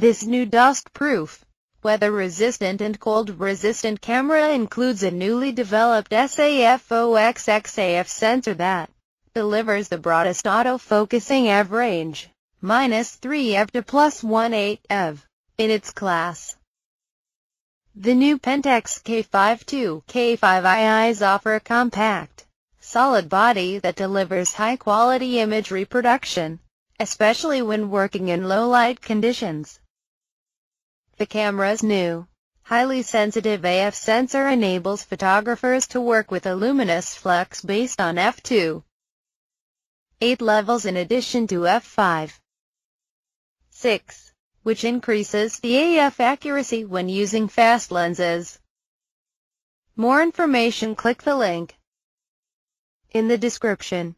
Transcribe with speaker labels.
Speaker 1: This new dust-proof, weather-resistant and cold-resistant camera includes a newly developed SAFOX X AF sensor that delivers the broadest auto-focusing EV range, minus 3 EV to plus 1.8 EV, in its class. The new Pentax K5 K5i's offer a compact, solid body that delivers high-quality image reproduction, especially when working in low-light conditions. The camera's new, highly sensitive AF sensor enables photographers to work with a luminous flux based on f2. 8 levels in addition to f5. 6, which increases the AF accuracy when using fast lenses. More information click the link in the description.